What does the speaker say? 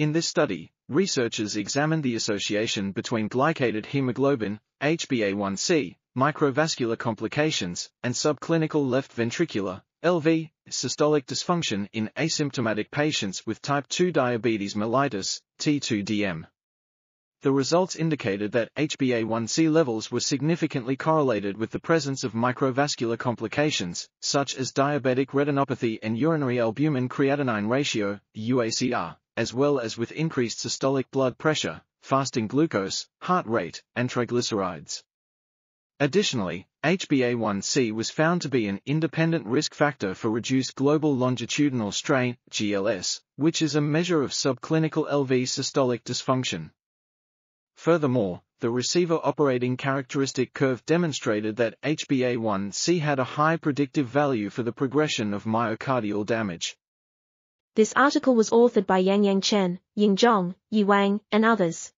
In this study, researchers examined the association between glycated hemoglobin, HbA1c, microvascular complications, and subclinical left ventricular, LV, systolic dysfunction in asymptomatic patients with type 2 diabetes mellitus, T2DM. The results indicated that HbA1c levels were significantly correlated with the presence of microvascular complications, such as diabetic retinopathy and urinary albumin creatinine ratio, UACR as well as with increased systolic blood pressure, fasting glucose, heart rate, and triglycerides. Additionally, HbA1c was found to be an independent risk factor for reduced global longitudinal strain, GLS, which is a measure of subclinical LV systolic dysfunction. Furthermore, the receiver operating characteristic curve demonstrated that HbA1c had a high predictive value for the progression of myocardial damage. This article was authored by Yanyan Chen, Ying Zhang, Yi Wang, and others.